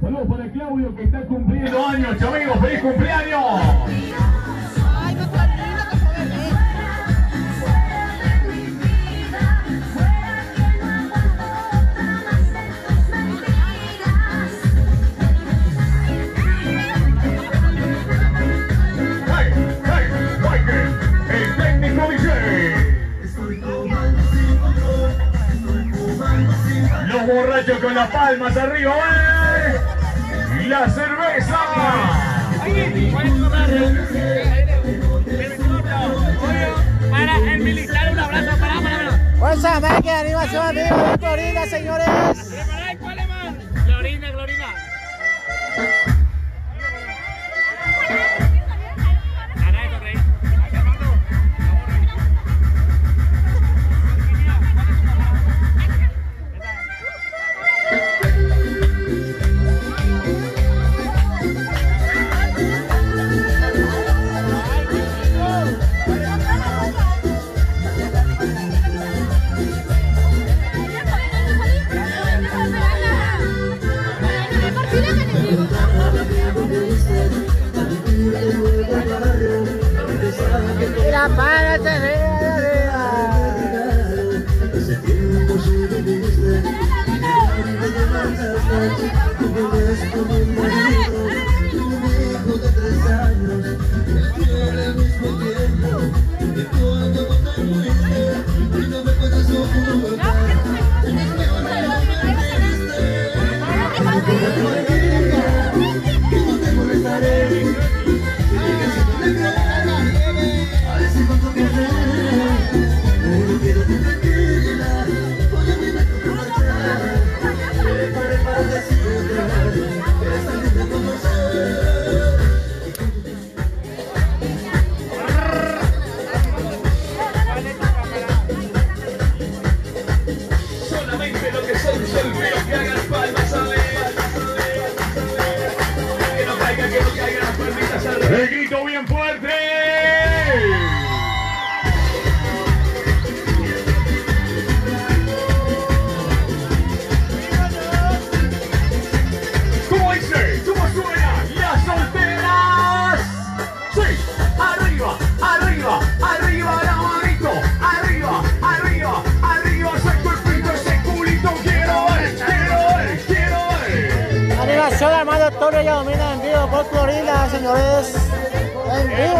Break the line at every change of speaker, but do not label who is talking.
Saludos para Claudio que está cumpliendo años, amigos. ¡Feliz cumpleaños! Los borrachos con las palmas arriba, ¡eh! Y la cerveza.
Para el militar, un abrazo para, para, para.
Fuerza, que animación, amigos de Florida, señores. Y
Peggy ver.
Animación Armando Torres ya domina en vivo por Florida, señores. En vivo.